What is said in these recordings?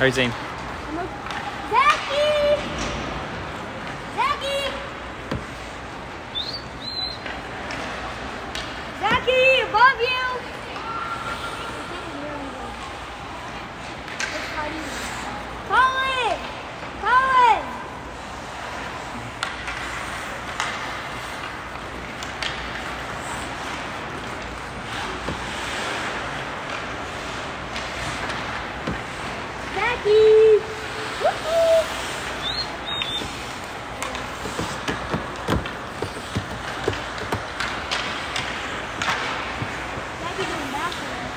All right, Zane. Zachy! Zachy! Zachy, above you! Colin! Colin! Zachy! Woohoo! Zachy doing basketball.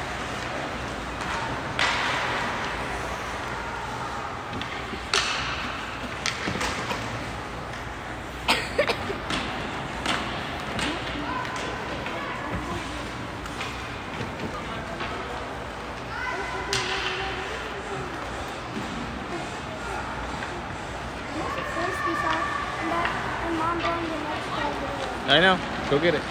First we saw and that and mom going the next day. I know. Go get it.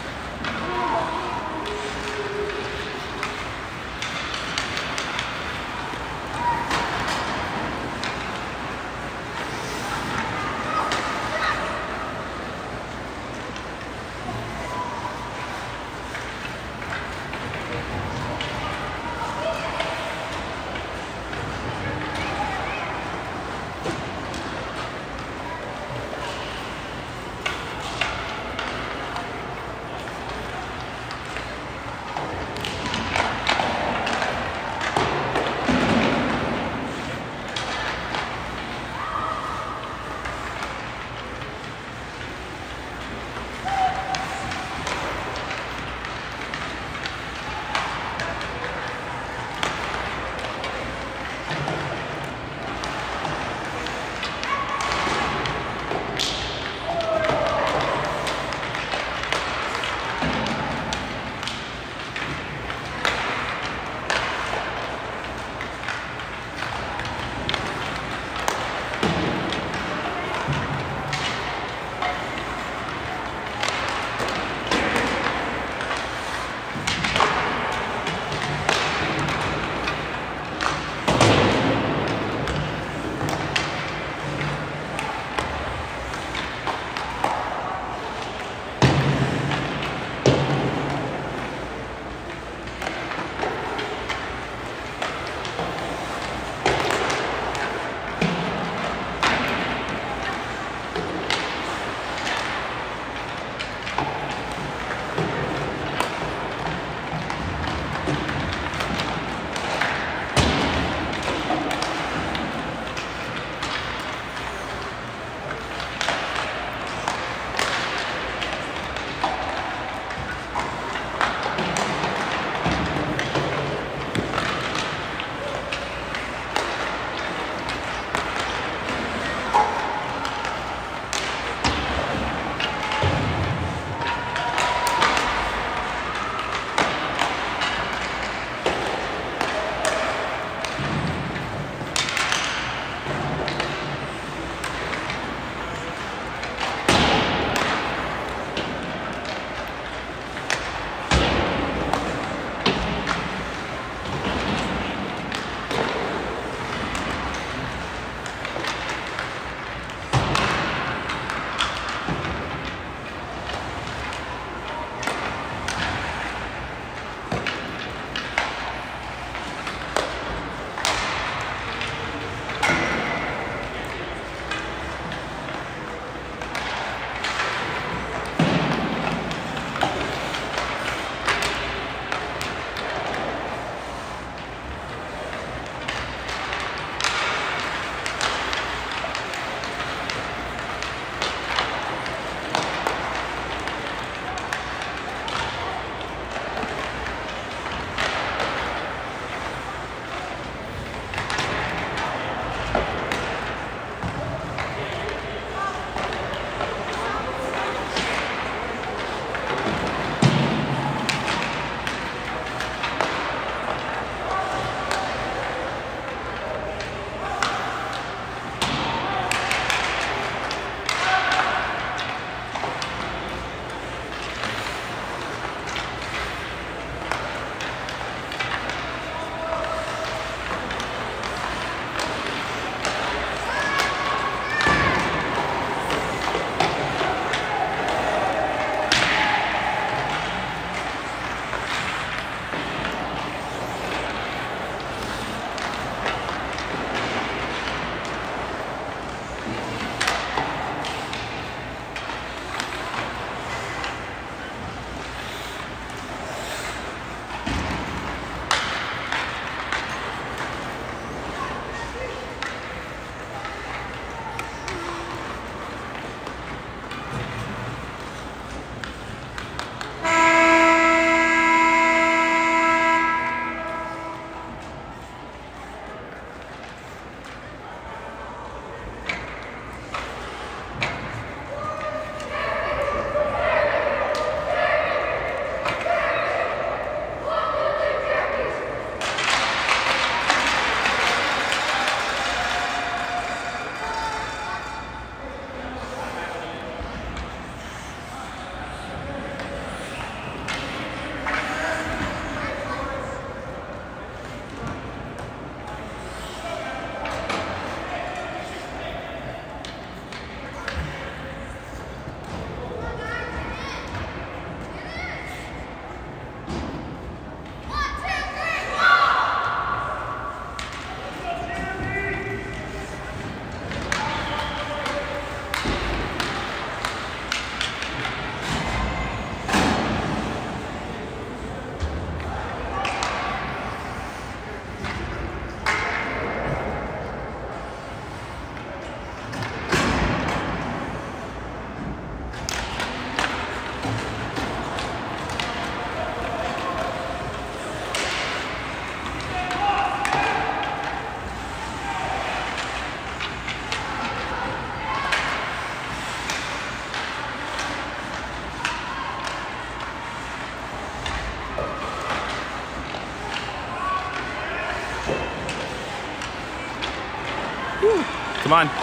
Come on.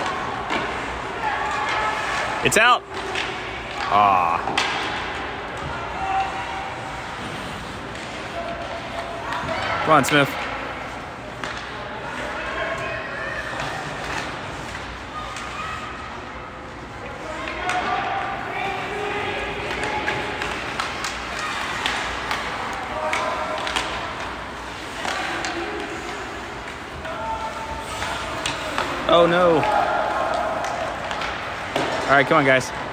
It's out. Ah. Come on, Smith. Oh no. All right, come on, guys.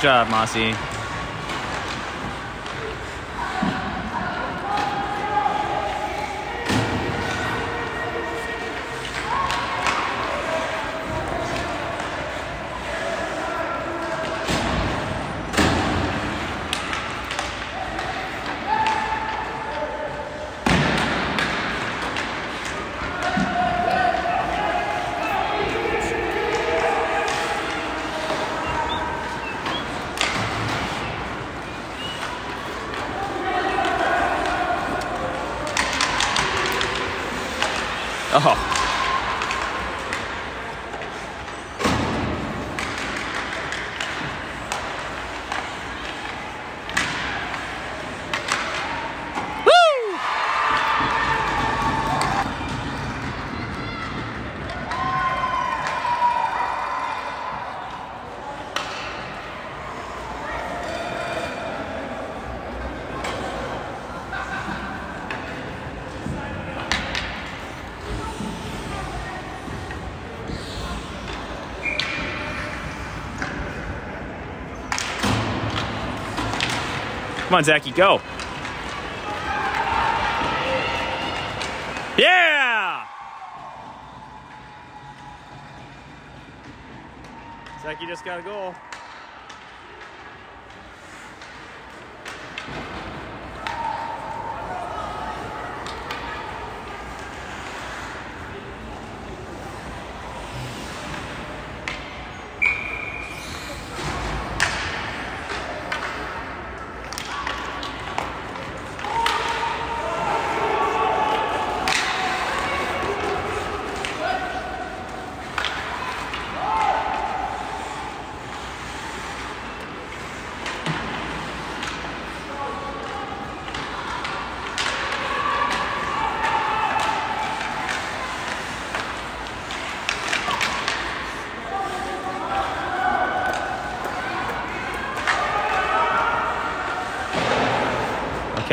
Job, Mossy. Oh. Woo! Come on, Zachy, go. Yeah! Zachy just got a goal.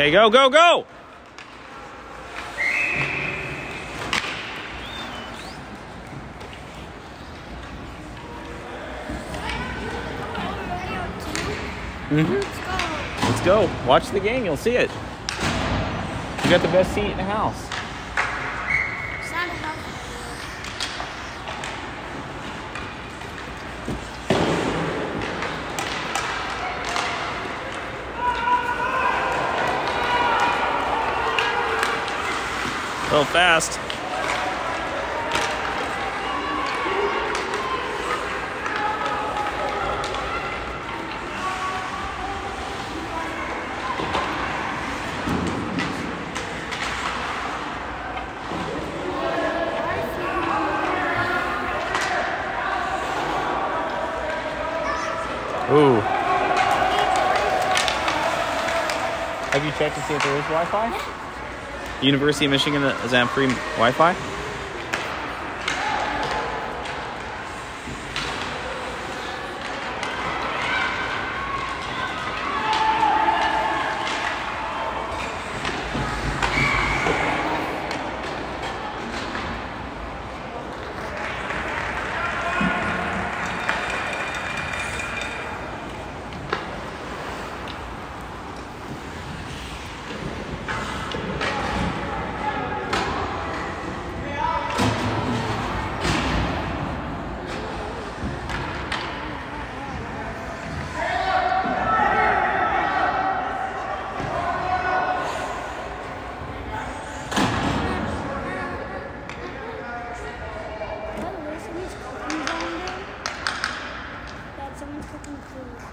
Okay, go, go, go! Mm-hmm. Let's go. Watch the game. You'll see it. You got the best seat in the house. Little fast. Ooh. Have you checked to see if there is Wi-Fi? University of Michigan is on free Wi-Fi.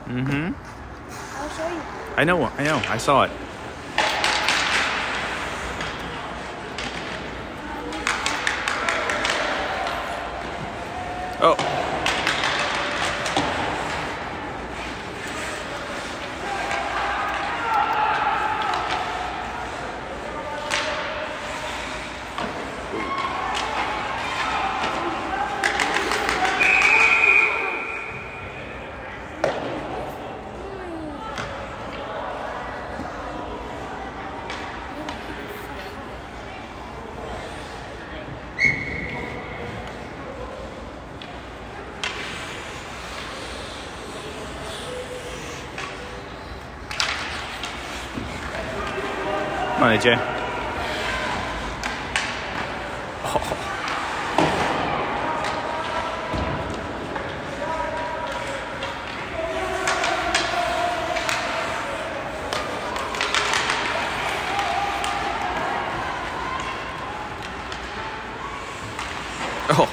Mm-hmm. I'll show you. I know. I saw it. Oh. Come on, AJ. Oh. Oh.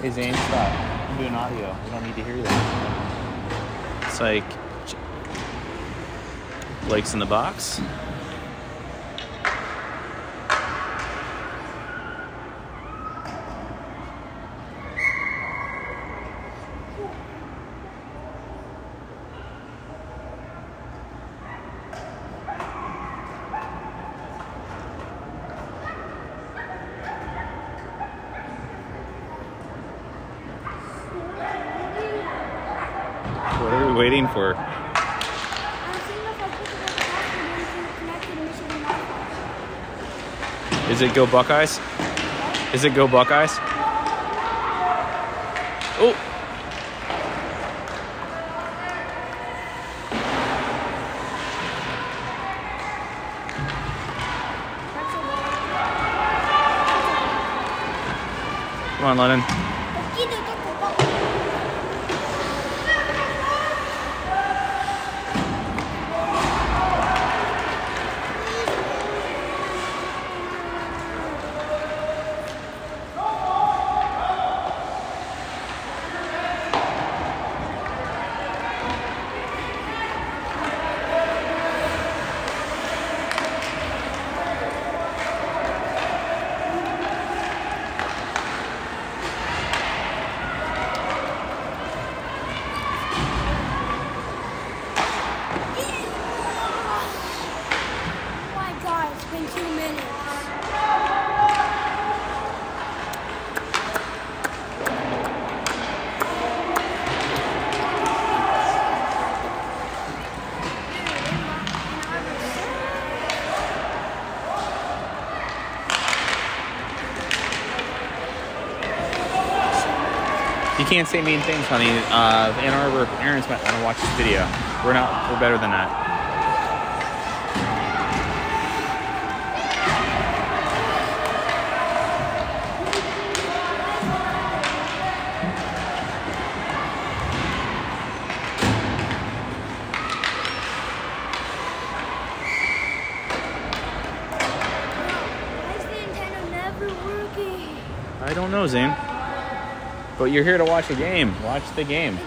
Hey Zane, stop. I'm doing audio. We don't need to hear that. It's like Blake's in the box. What are we waiting for? I'm seeing if I put it on the password into connected Michigan Wi-Fi. Is it go Buckeyes? Is it go Buckeyes? Oh, come on, Lennon. Poquito, poco, poco. Oh my god, it's been two minutes. You can't say mean things, honey. Uh, Ann Arbor, Aaron's might want to watch this video. We're not. We're better than that. Why is the antenna never working? I don't know, Zane. But you're here to watch the game. Watch the game.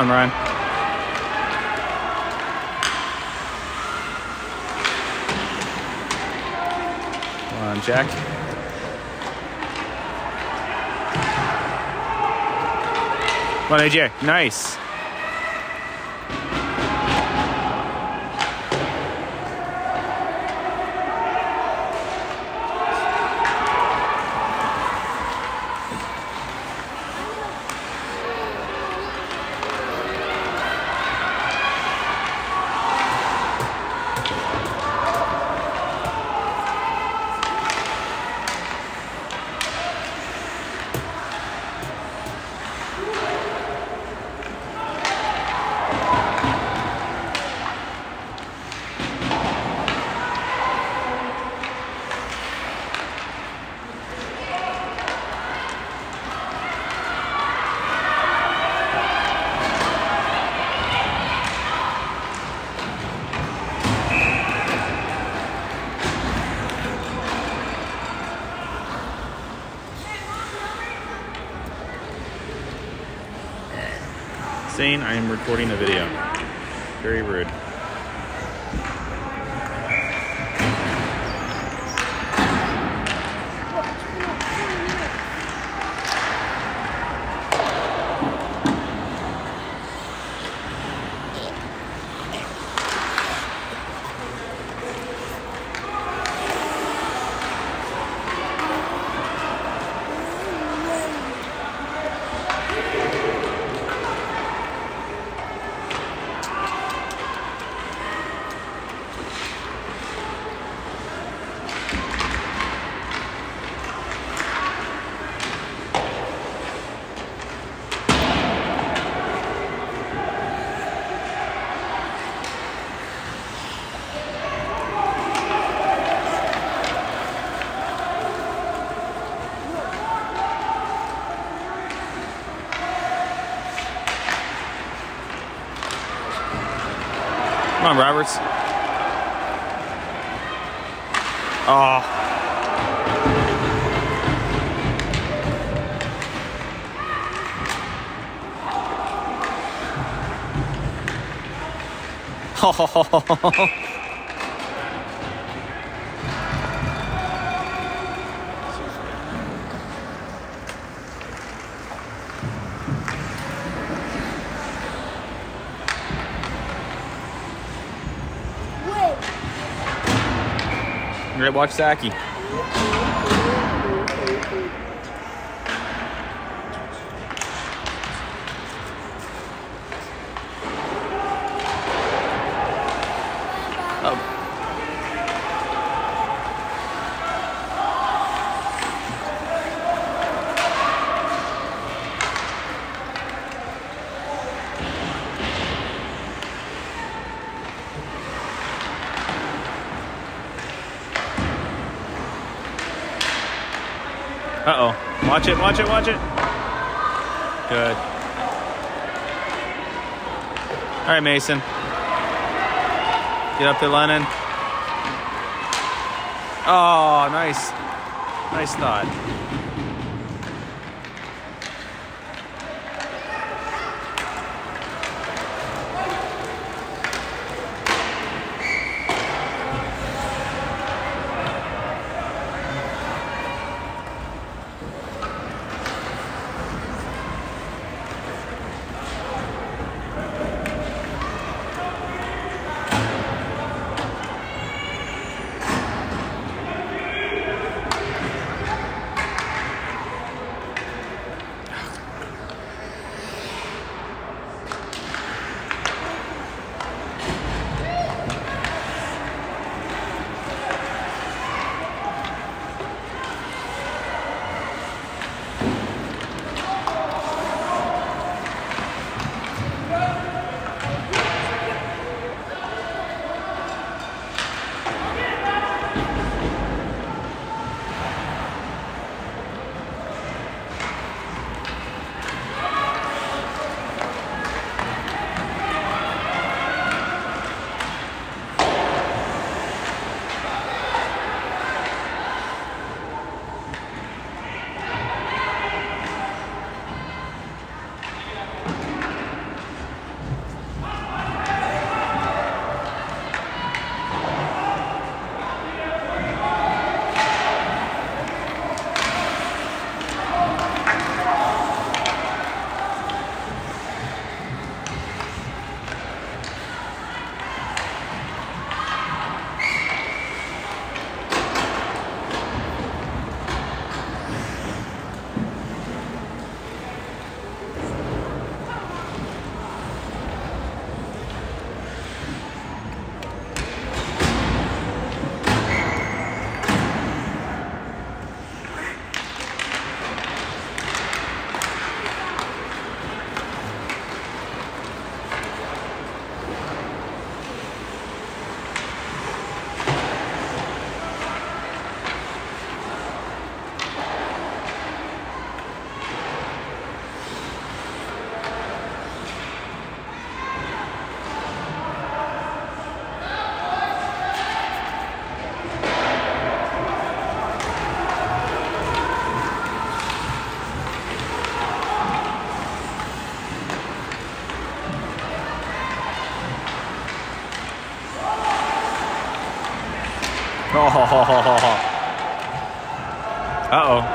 on, Ryan? Come on, Jack. Come on, AJ. Nice. Saying I am recording a video. Very rude. On, Roberts. Oh. Wait. Oh. Watch Saki. Oh. Uh oh. Watch it, watch it, watch it. Good. All right, Mason. Get up there, Lennon. Oh, nice. Nice thought.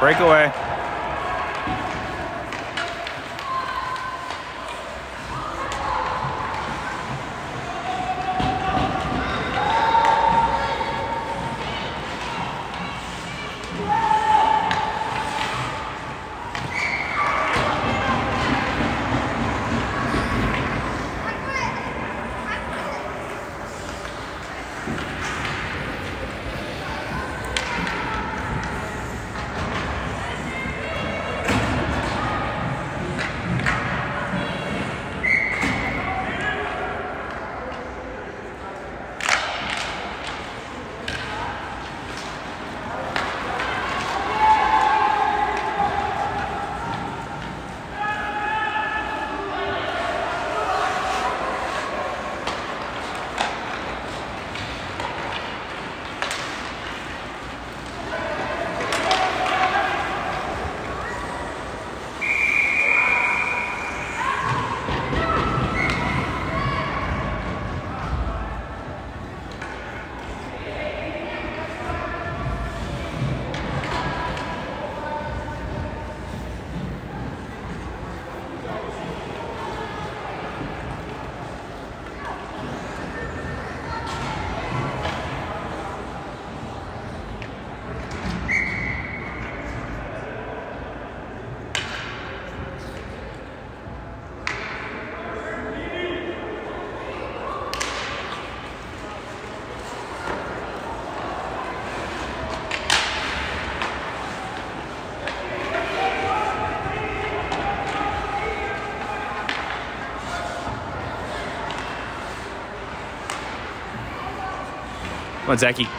Breakaway. Come on, Zachy.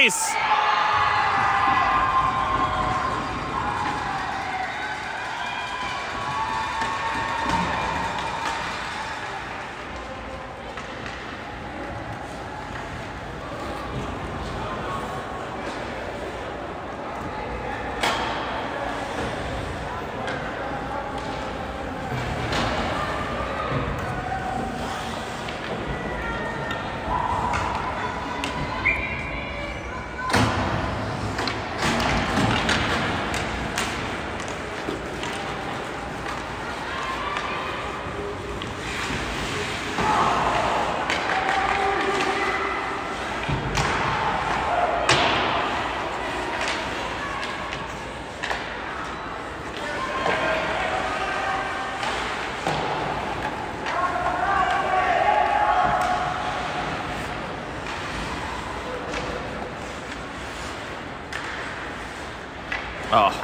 Nice. Oh.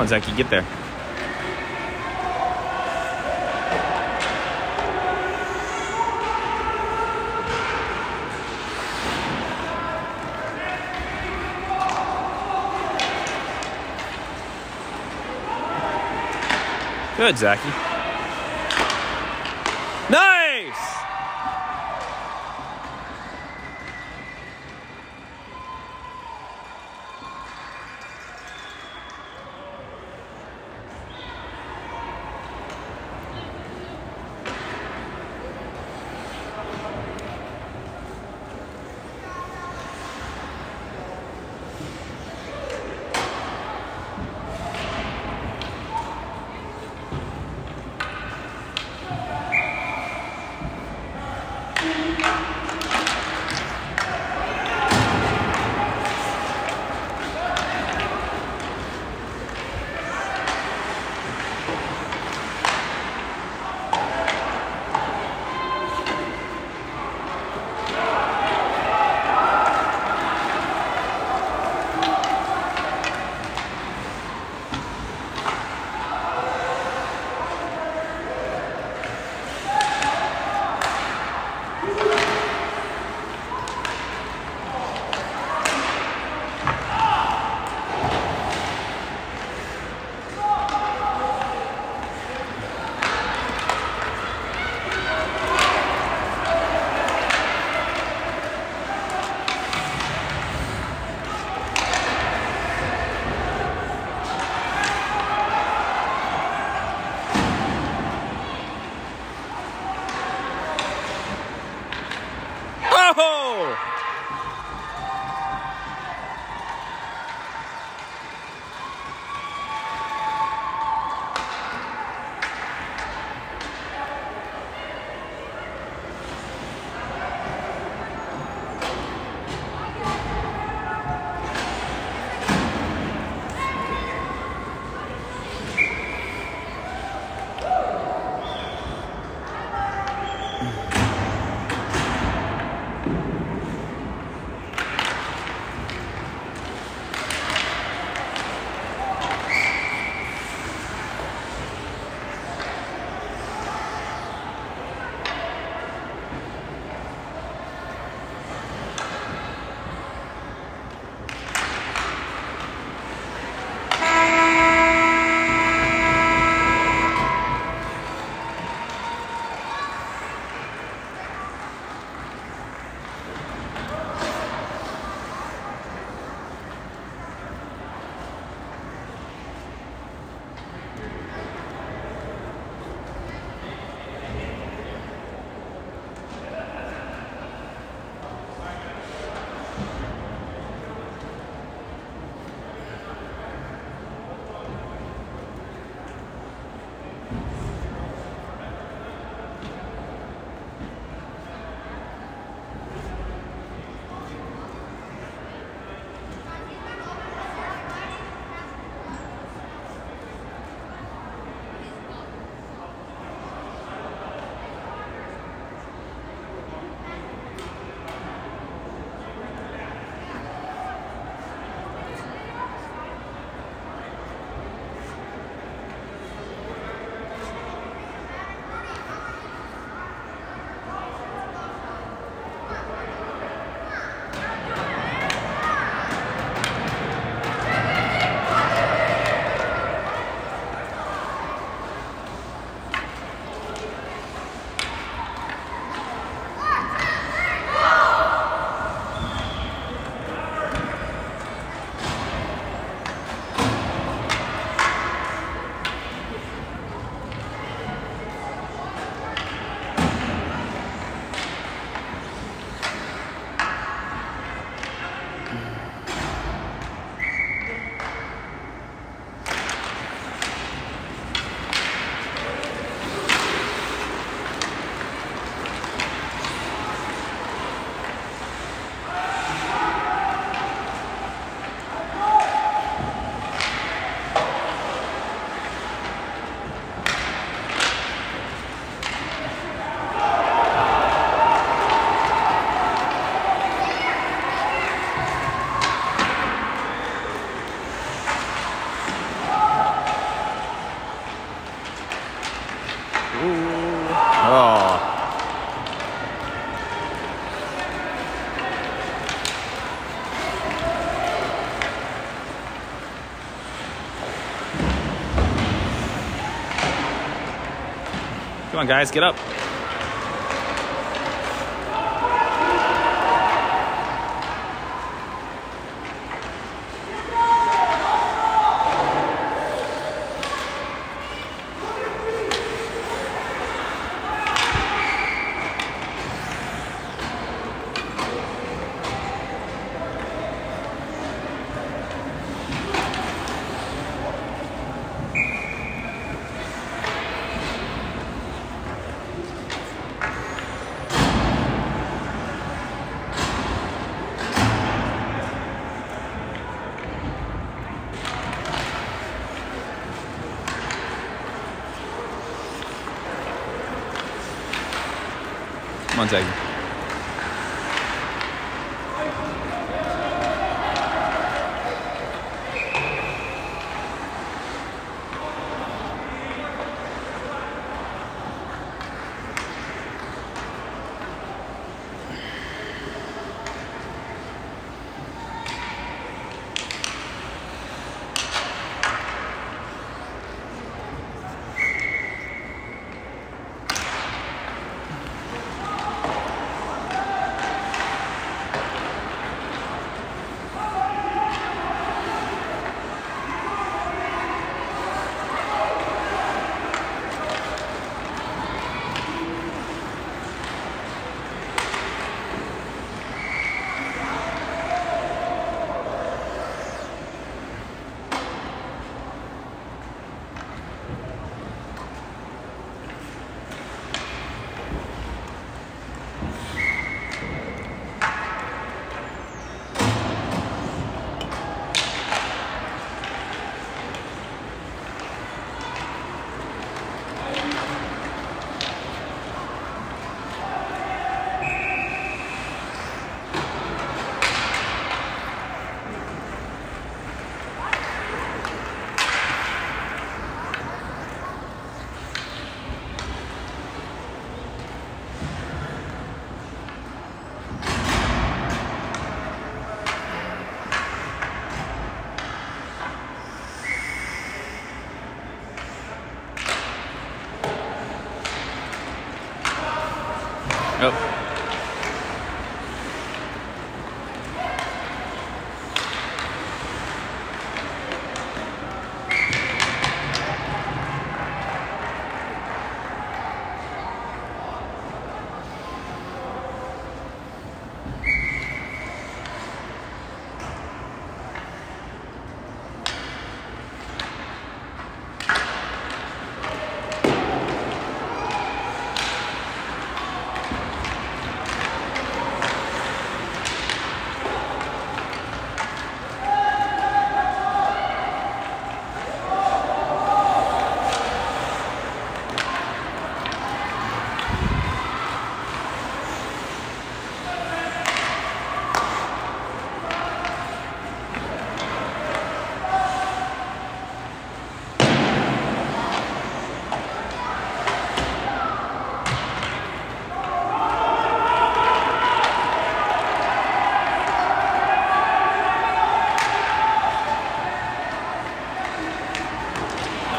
Come on, Zachy, get there. Good, Zachy. On, guys, get up. Oh.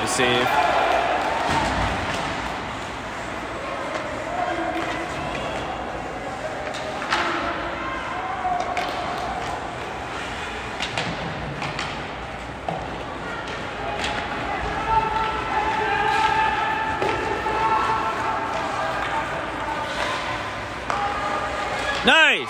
Nice save. Nice.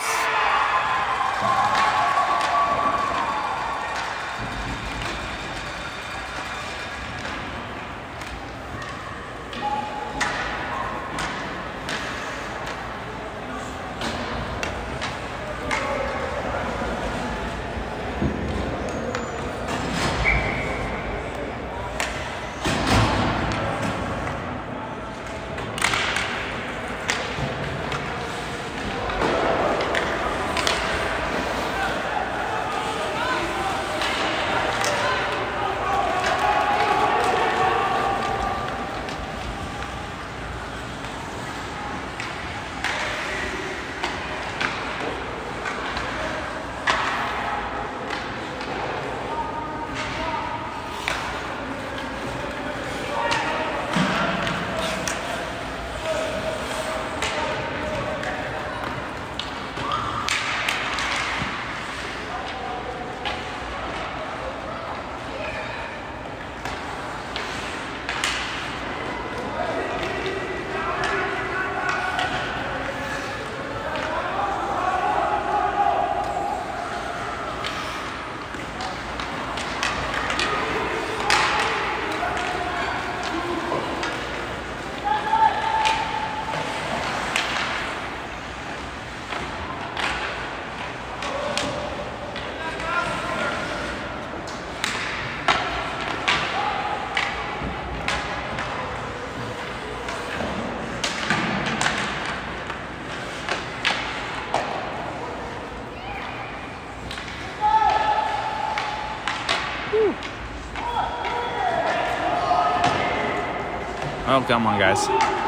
Oh, come on, guys.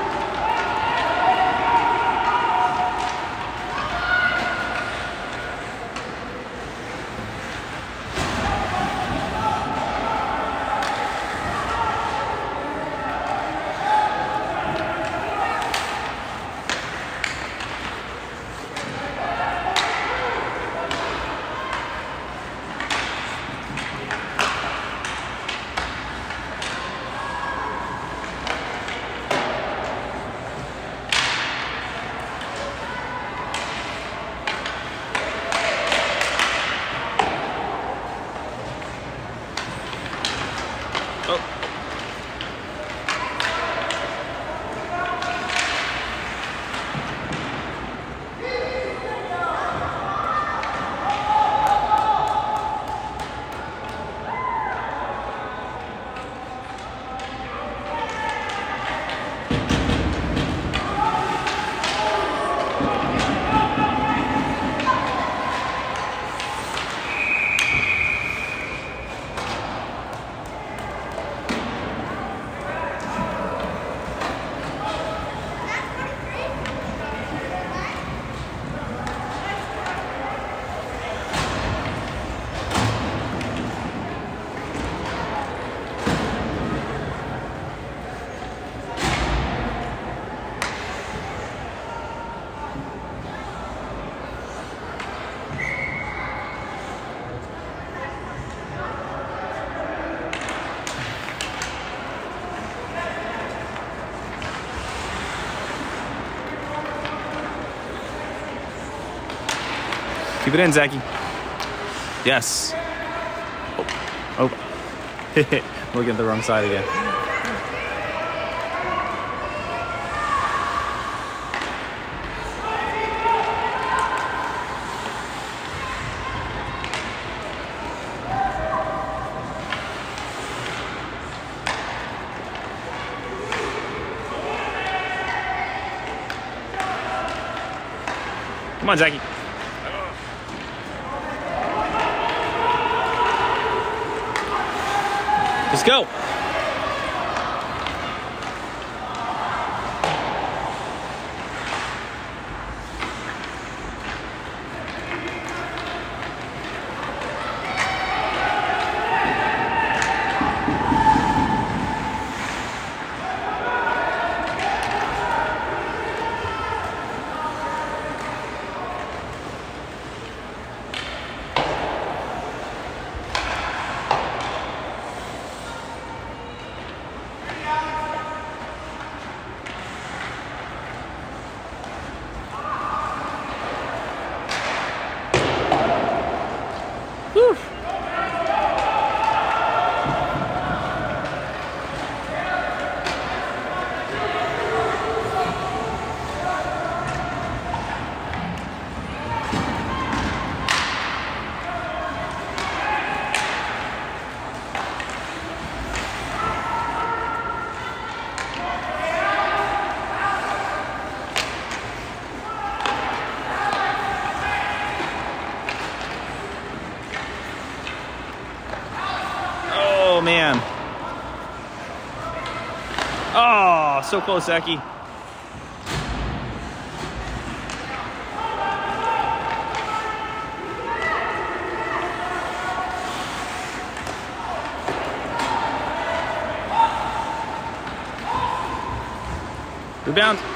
Keep it in, Zachy. Yes. Oh. Oh. Look at the wrong side again. Come on, Zachy. Go. Zachy. Rebound.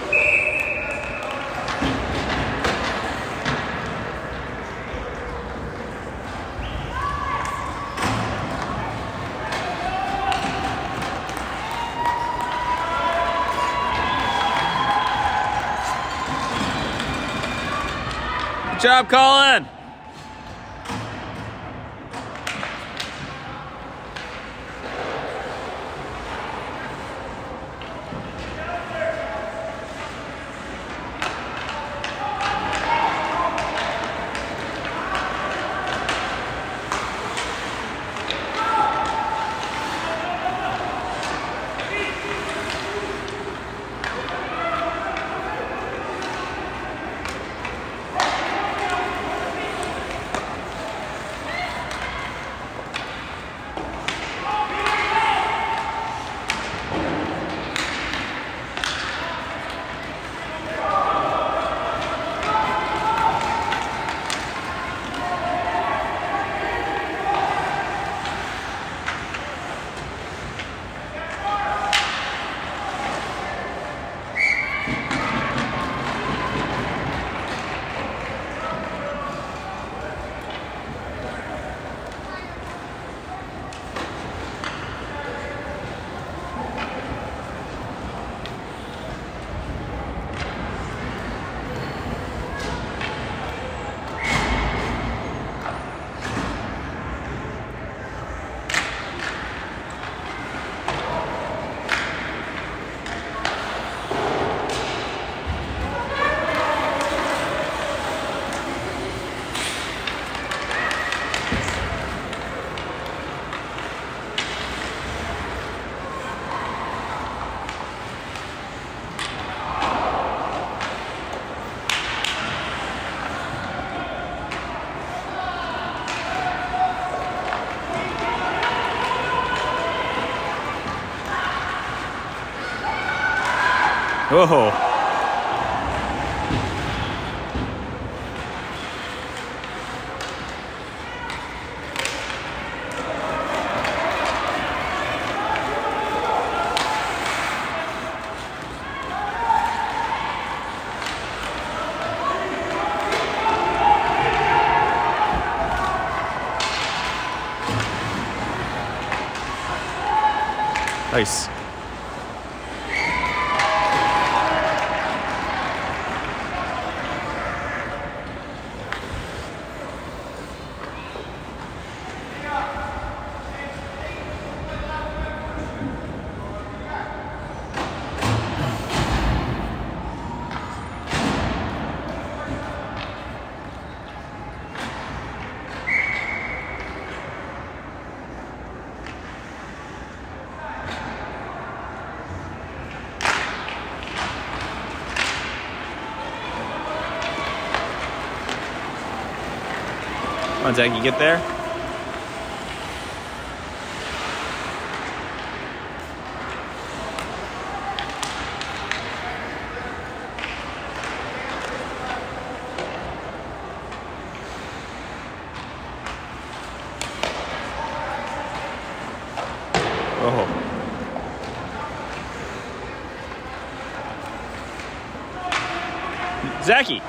Good job, Colin. Whoa. Nice. Come on, Zach, you get there? Oh. Zachy.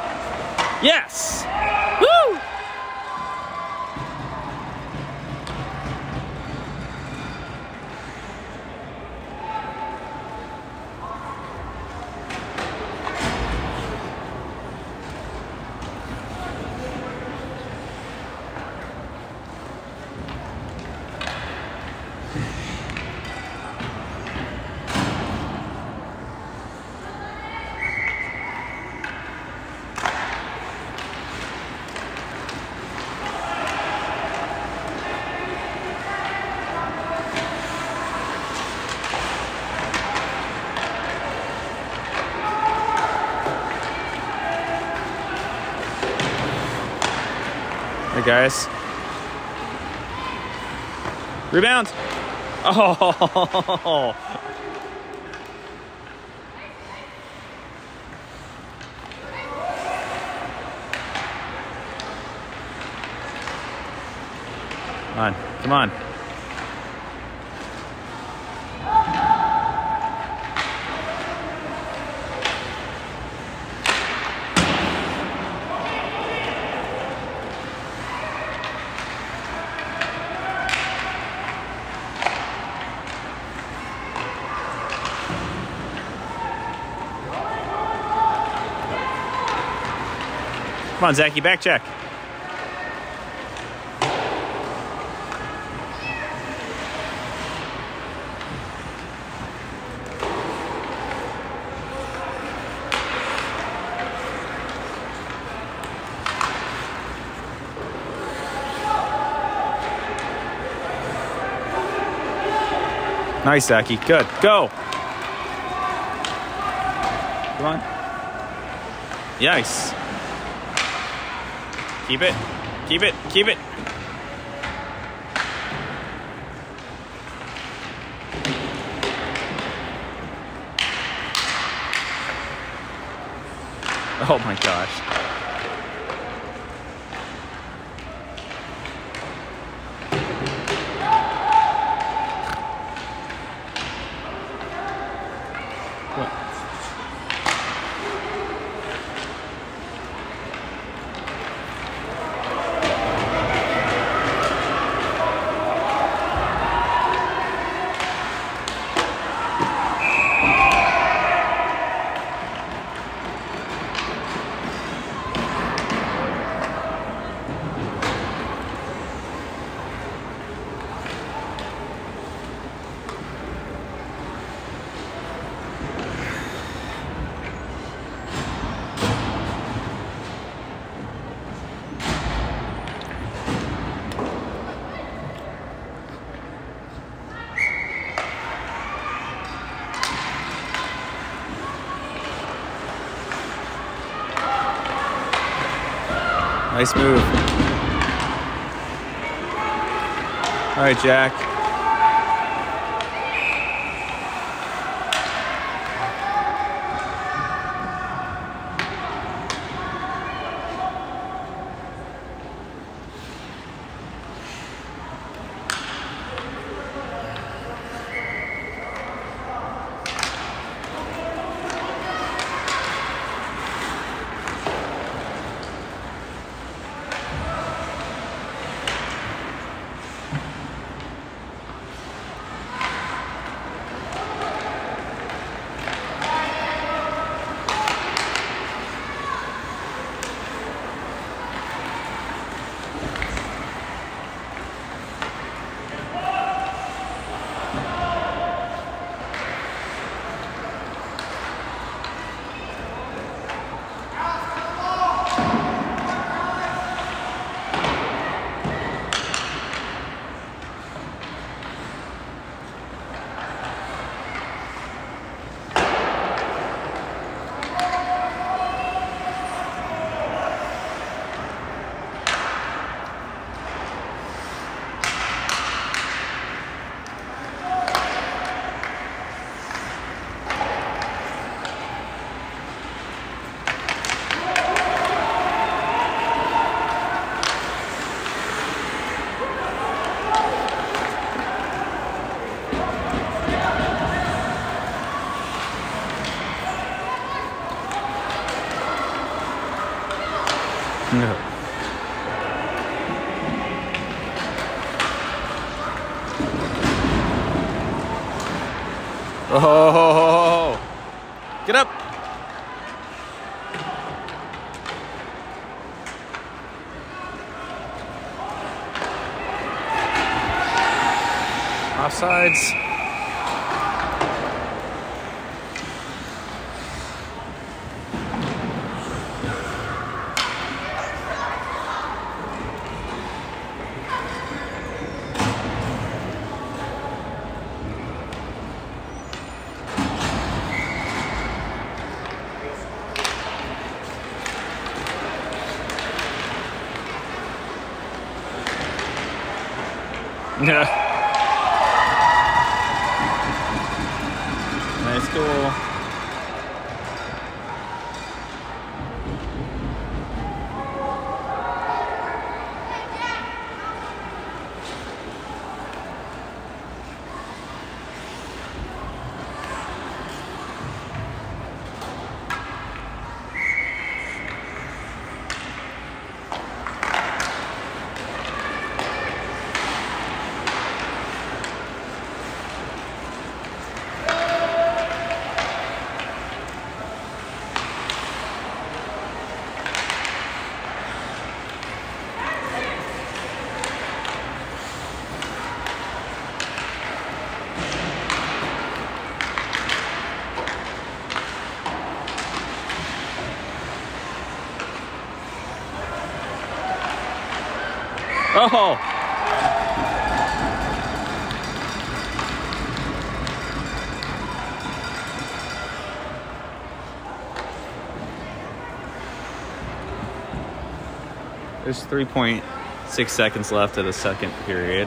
Guys. Rebound. Oh. Come on. Come on. Come on, Zachy, back check. Nice, Zachy. Good. Go. Come on. Nice. Keep it. Keep it. Keep it. Oh my gosh. Nice move. All right, Jack. No. Oh, get up. Offsides. Yeah. Nice goal. Oh. There's 3.6 seconds left of the second period.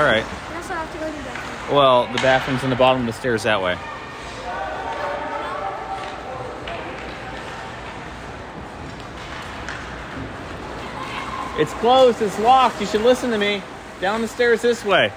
All right. And also have to go to the bathroom. Well, the bathroom's in the bottom of the stairs that way. It's closed. It's locked. You should listen to me. Down the stairs this way.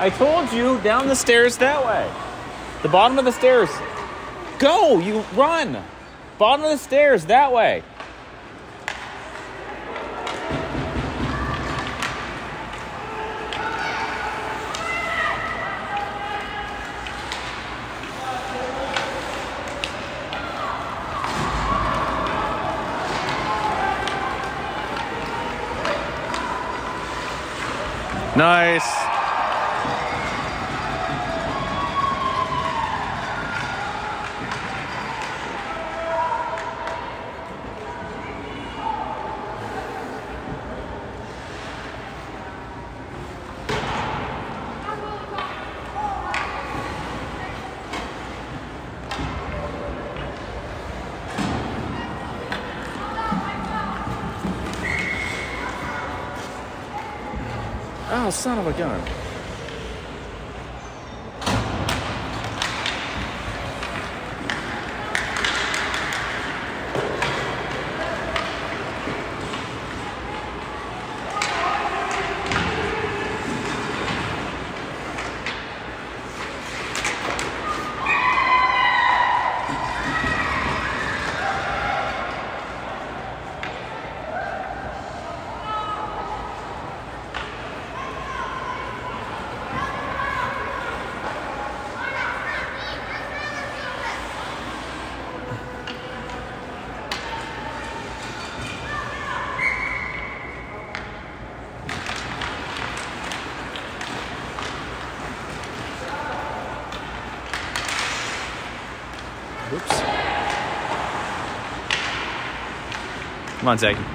I told you down the stairs that way. The bottom of the stairs. Go, you run. Bottom of the stairs that way. Nice. Oh, son of Come on, Zach.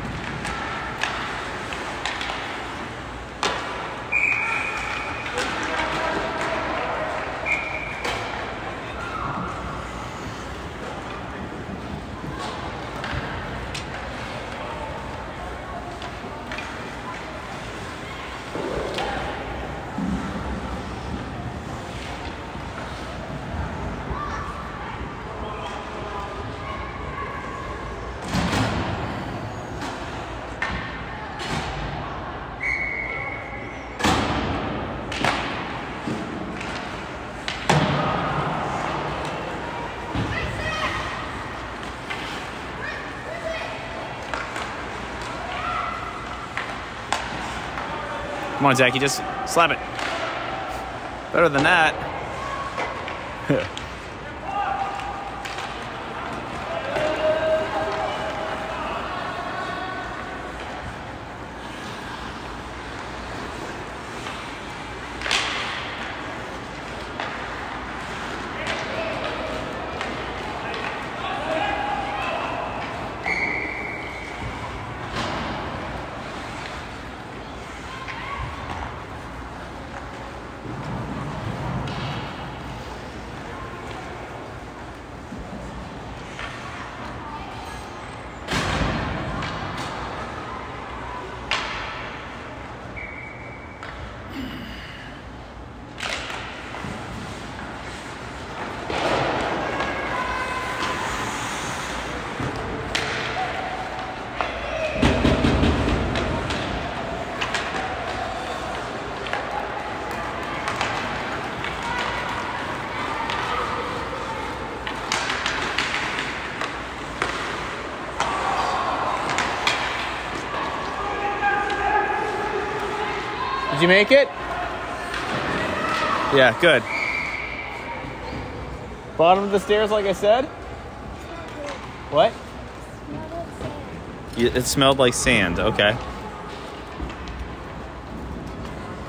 Come on, Zachy, just slap it. Better than that. you make it? Yeah, good. Bottom of the stairs, like I said? What? It smelled like sand. Okay.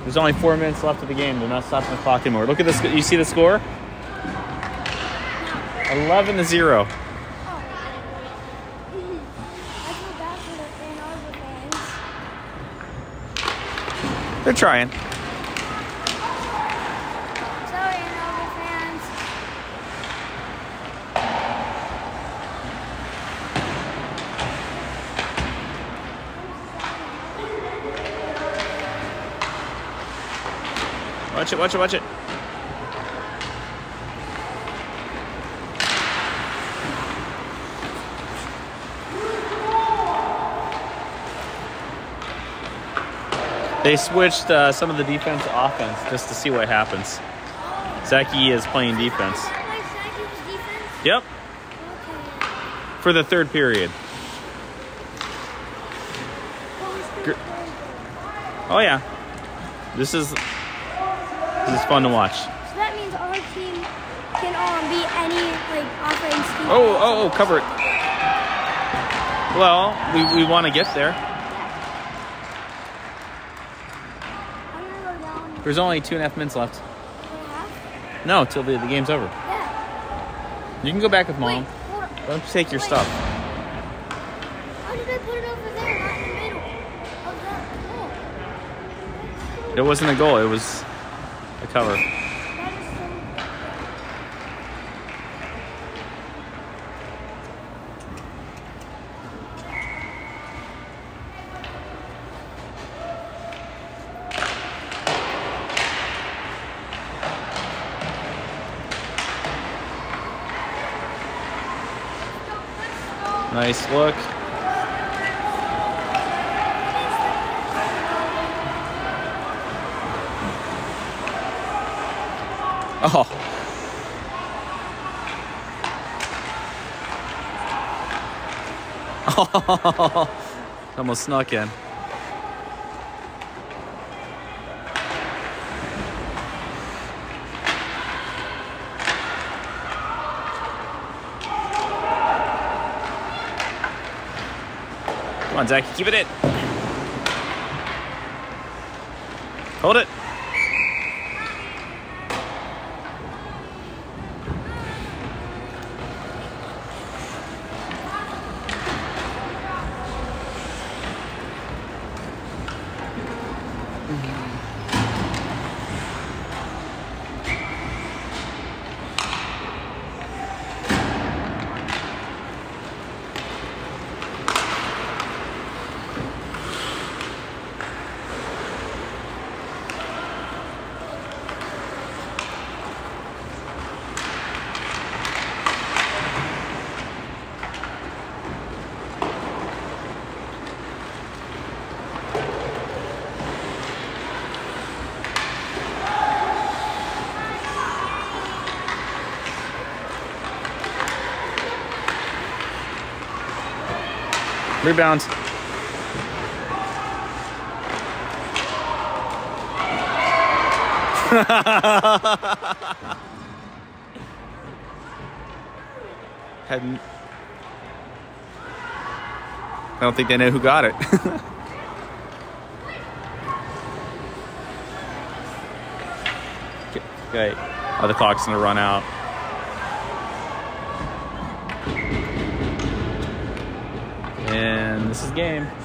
There's only four minutes left of the game. They're not stopping the clock anymore. Look at this. You see the score? 11 to 0. Oh. I feel bad for the Ann Arbor fans. They're trying. Sorry, Ann fans. Watch it, watch it, watch it. They switched uh, some of the defense to offense just to see what happens. Zaki is playing defense. Yep, Okay. for the third period. What was Gr- the Oh yeah, this is this is fun to watch. So that means our team can um, beat any like offense team. Oh, oh, oh, cover it. Well, we, we want to get there. I'm gonna go down There's only two and a half minutes left. half. No, till the, the game's over. Yeah. You can go back with mom. him take your stuff. How did I put it over there, not in the middle of that goal? It wasn't a goal. It was a cover. Nice look. Oh. Almost snuck in. On, Zach, keep it in. Hold it. Rebound. Hadn't. I don't think they know who got it. okay. Oh, the clock's gonna run out. And this is game.